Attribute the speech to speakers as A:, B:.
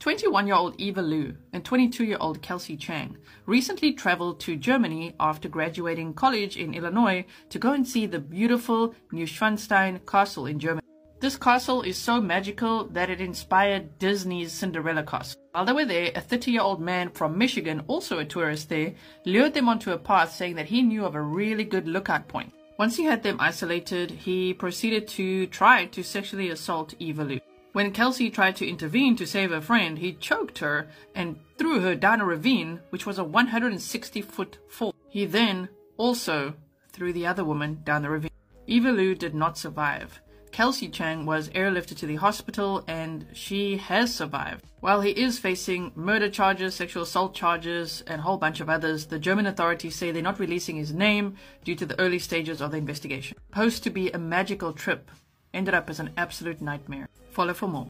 A: 21 year old Eva Liu and 22 year old Kelsey Chang recently traveled to Germany after graduating college in Illinois to go and see the beautiful Neuschwanstein Castle in Germany. This castle is so magical that it inspired Disney's Cinderella castle. While they were there, a 30 year old man from Michigan, also a tourist there, lured them onto a path saying that he knew of a really good lookout point. Once he had them isolated, he proceeded to try to sexually assault Eva Liu. When Kelsey tried to intervene to save her friend, he choked her and threw her down a ravine, which was a 160 foot fall. He then also threw the other woman down the ravine. Eva Liu did not survive. Kelsey Chang was airlifted to the hospital and she has survived. While he is facing murder charges, sexual assault charges, and a whole bunch of others, the German authorities say they're not releasing his name due to the early stages of the investigation. Supposed to be a magical trip ended up as an absolute nightmare. Follow for more.